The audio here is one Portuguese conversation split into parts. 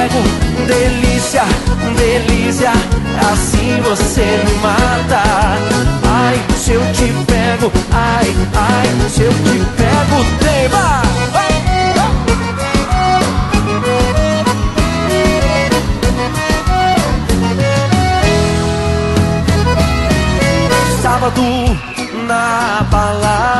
pego. Delícia, delícia, assim você me mata. Ai, se eu te pego, ai, ai, se eu te pego, tema. Sábado na balada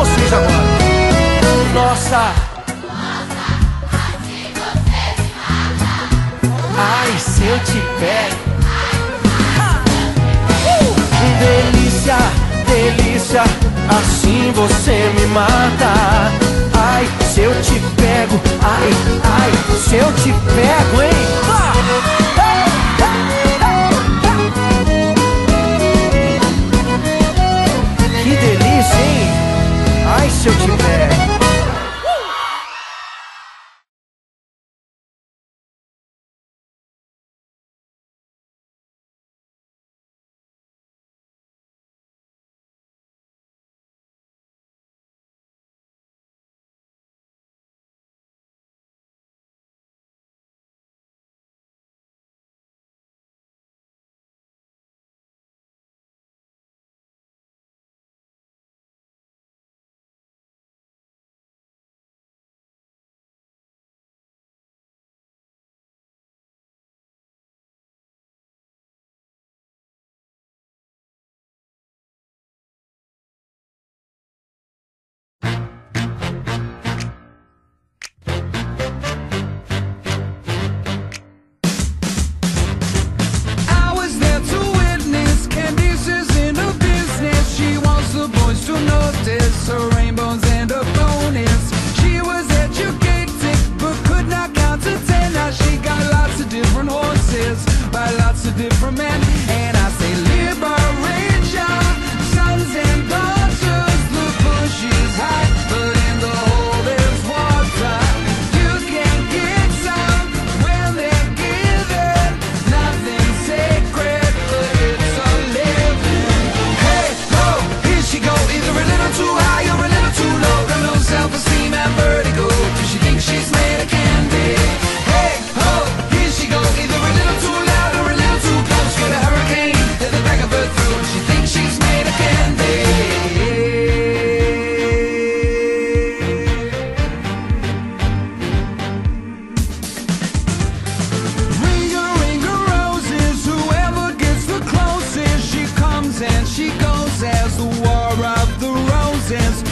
Vocês agora. Nossa. Ai, se eu te pego. Delícia, delícia, assim você me mata. Ai, se eu te pego, ai, ai, se eu te pego, hein? Que delícia, hein? Ai, se eu te the boys to notice her dance.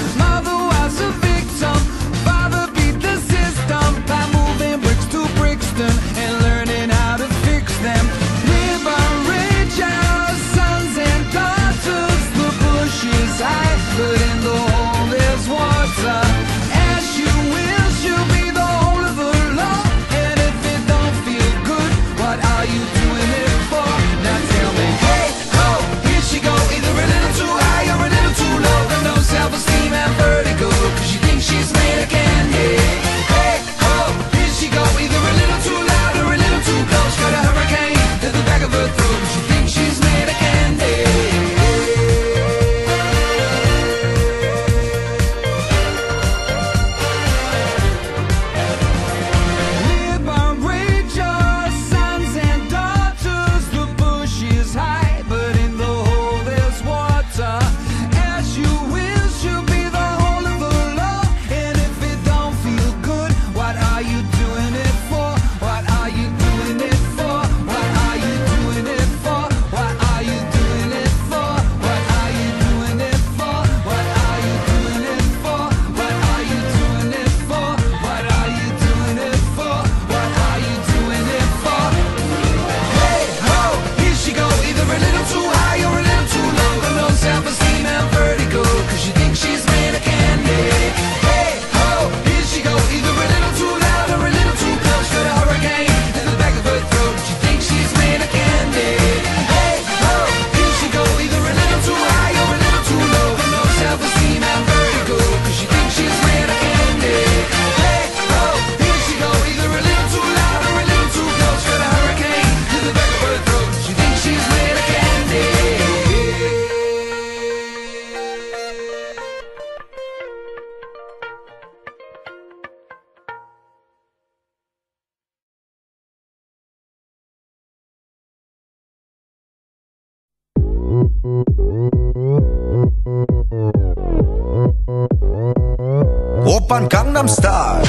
von Gangnam Style.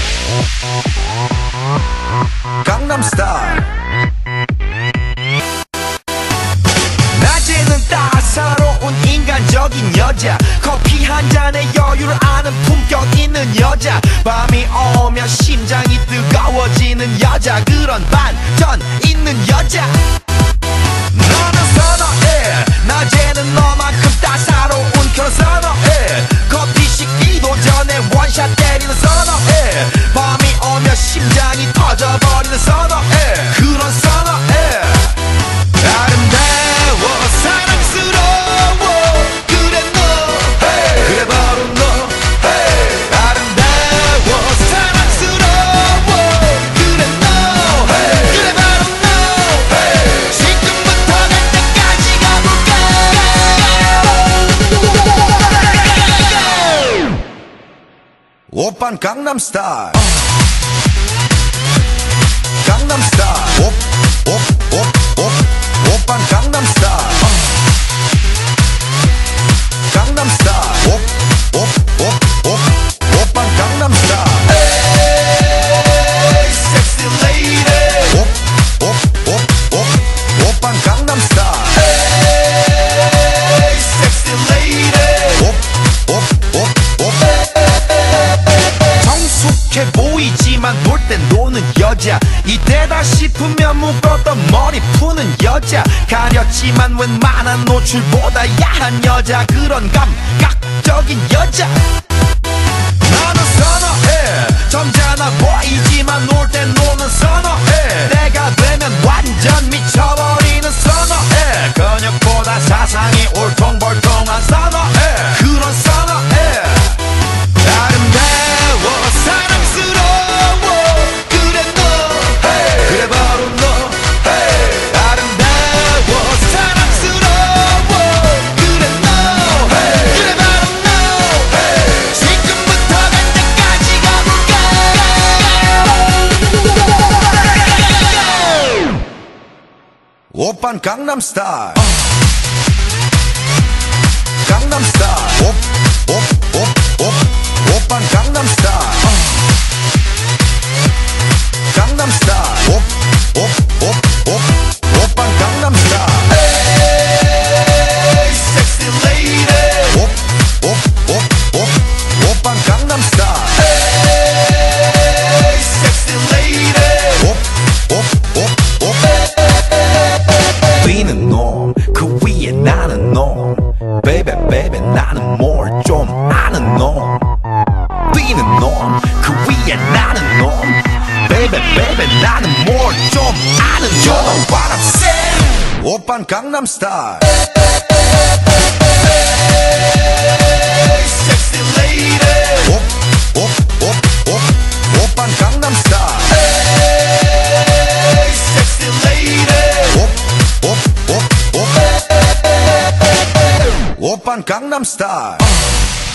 van Gangnam Style. Gangnam Style. Op, op. 다 그런가 van Gangnam Style. Gangnam Style. Op, op, op, Gangnam Style. pan Gangnam Style. Gangnam Style. Uh.